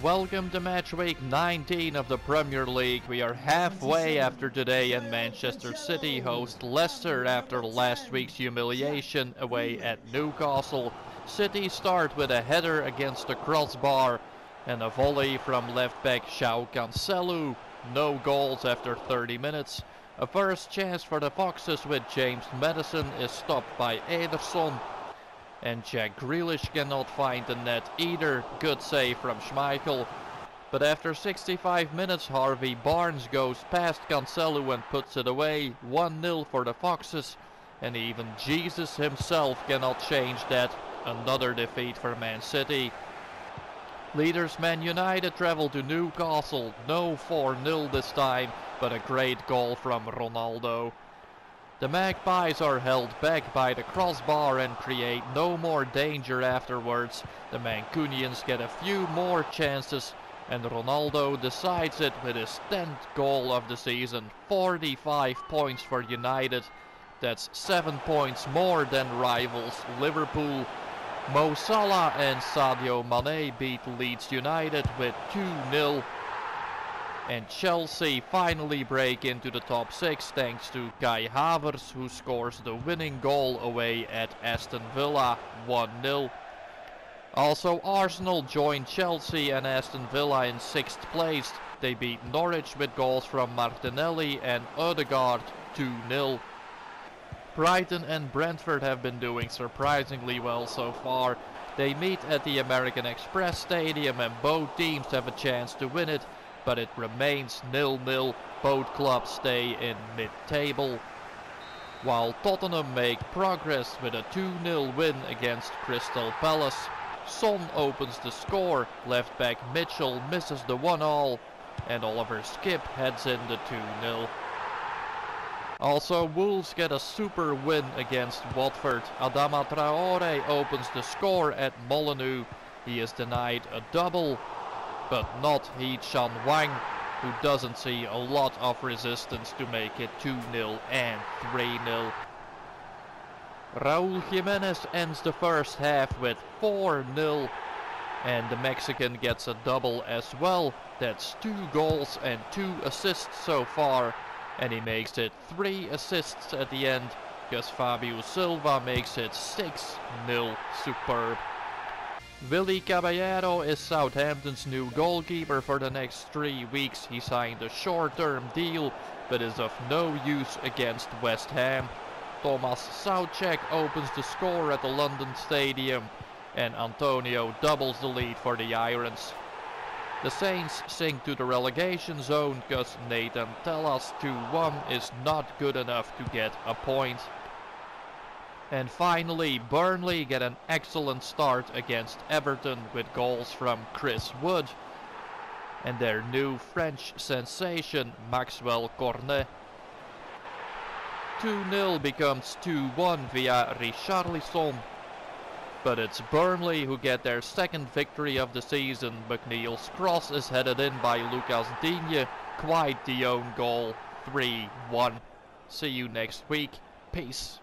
Welcome to match week 19 of the Premier League. We are halfway after today and Manchester City host Leicester after last week's humiliation away at Newcastle. City start with a header against the crossbar and a volley from left back João Cancelo. No goals after 30 minutes. A first chance for the Foxes with James Maddison is stopped by Ederson and Jack Grealish cannot find the net either. Good save from Schmeichel. But after 65 minutes, Harvey Barnes goes past Cancelo and puts it away. 1-0 for the Foxes. And even Jesus himself cannot change that. Another defeat for Man City. Leaders Man United travel to Newcastle. No 4-0 this time, but a great goal from Ronaldo. The Magpies are held back by the crossbar and create no more danger afterwards. The Mancunians get a few more chances and Ronaldo decides it with his 10th goal of the season. 45 points for United. That's 7 points more than rivals Liverpool. Mo Salah and Sadio Mane beat Leeds United with 2-0 and Chelsea finally break into the top 6 thanks to Kai Havertz who scores the winning goal away at Aston Villa 1-0. Also Arsenal joined Chelsea and Aston Villa in 6th place. They beat Norwich with goals from Martinelli and Odegaard 2-0. Brighton and Brentford have been doing surprisingly well so far. They meet at the American Express Stadium and both teams have a chance to win it but it remains nil-nil. Both clubs stay in mid-table. While Tottenham make progress with a 2-0 win against Crystal Palace. Son opens the score, left back Mitchell misses the one-all, and Oliver Skipp heads in the 2-0. Also, Wolves get a super win against Watford. Adama Traore opens the score at Molineux. He is denied a double but not Hee Chan Hwang, who doesn't see a lot of resistance to make it 2-0 and 3-0. Raul Jimenez ends the first half with 4-0 and the Mexican gets a double as well. That's two goals and two assists so far and he makes it three assists at the end because Fabio Silva makes it 6-0 superb. Willy Caballero is Southampton's new goalkeeper for the next three weeks. He signed a short-term deal, but is of no use against West Ham. Thomas Soucek opens the score at the London Stadium, and Antonio doubles the lead for the Irons. The Saints sink to the relegation zone because Nathan Tella's 2-1 is not good enough to get a point. And finally, Burnley get an excellent start against Everton with goals from Chris Wood and their new French sensation Maxwell Cornet. 2-0 becomes 2-1 via Richarlison. But it's Burnley who get their second victory of the season. McNeil's cross is headed in by Lucas Digne. Quite the own goal. 3-1. See you next week. Peace.